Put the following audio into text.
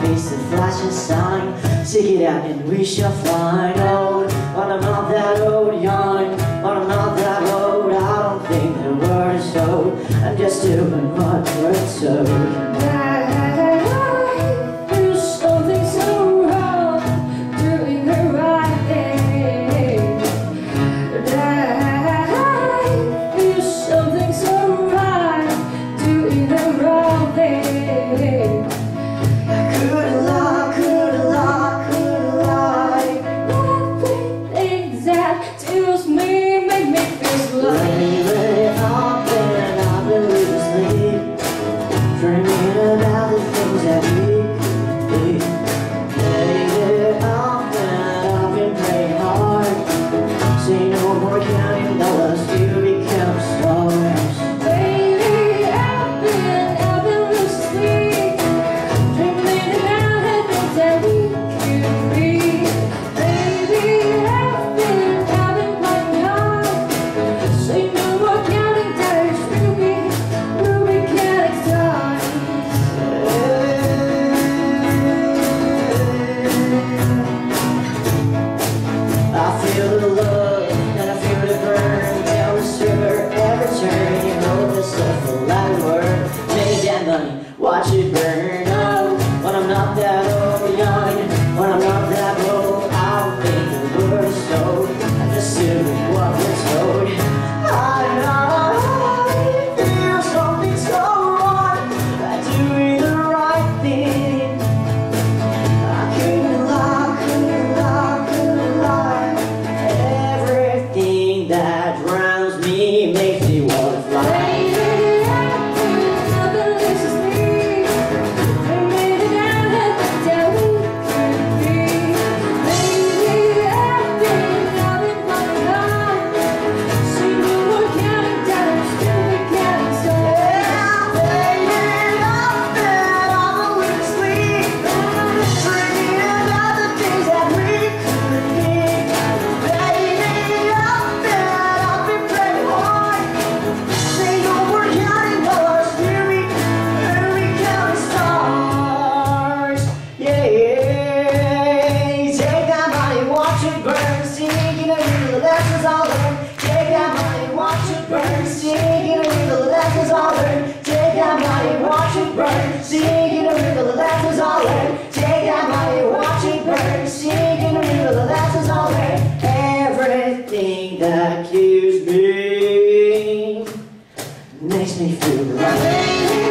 face the flash a sign Seek it out and we shall find. Old, but I'm not that old, young But I'm not that old, I don't think the word is old. I'm just doing what we're something so right doing the wrong thing. Excuse me, make me feel like Singing Sitting in the middle, the last was all in. Take that money, watch it burn. Sitting in the middle, the last was all in. Everything that kills me makes me feel right.